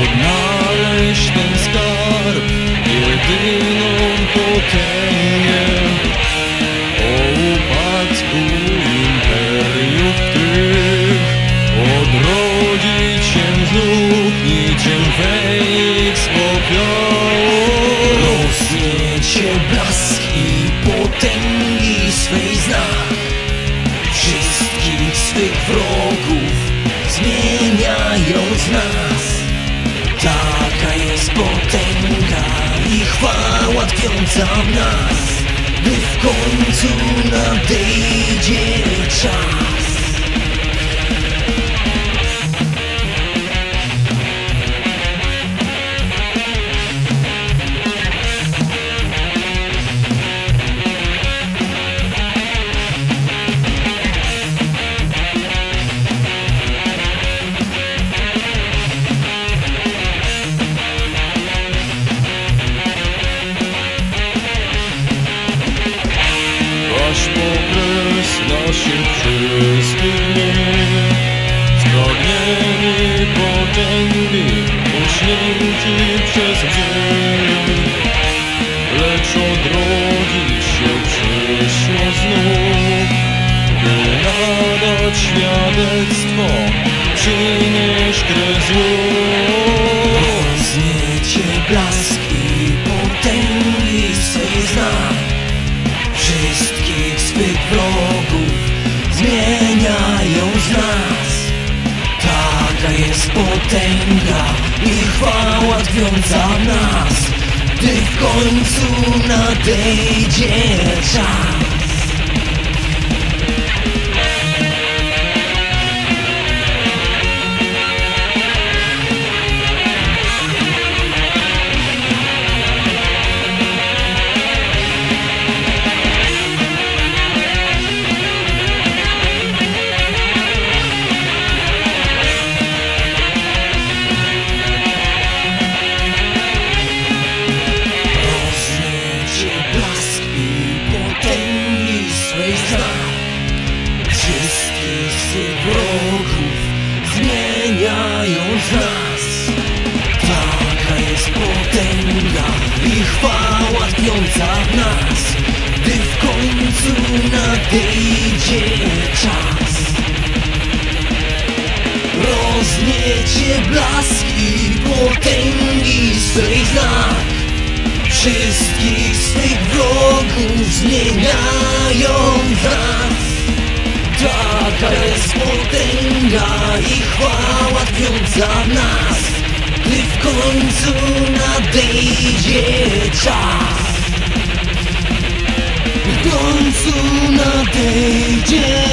Ordinare și wiecznych wrogów Zmieniając nas. Taka jest potęga i chwała tkwiąca w nas Gdy w końcu nadejdzie Aż pokres naszych wszystkich dni Zgodnieni potęgi Uśnięci przez łzy Lecz odrodzić się przyszło znów By nadać świadectwo Przynieść kres jest potęga i chwała tkwiąca nas Gdy w końcu nadejdzie czas Wszystkich swych wrogów zmieniają z nas. Taka jest potęga i chwała tkwiąca w nas. Gdy w końcu nadejdzie czas. Rozniecie blask i potęgi swej znak. Wszystkich swych wrogów zmieniają nas końcu nadejdzie czas. W końcu nadejdzie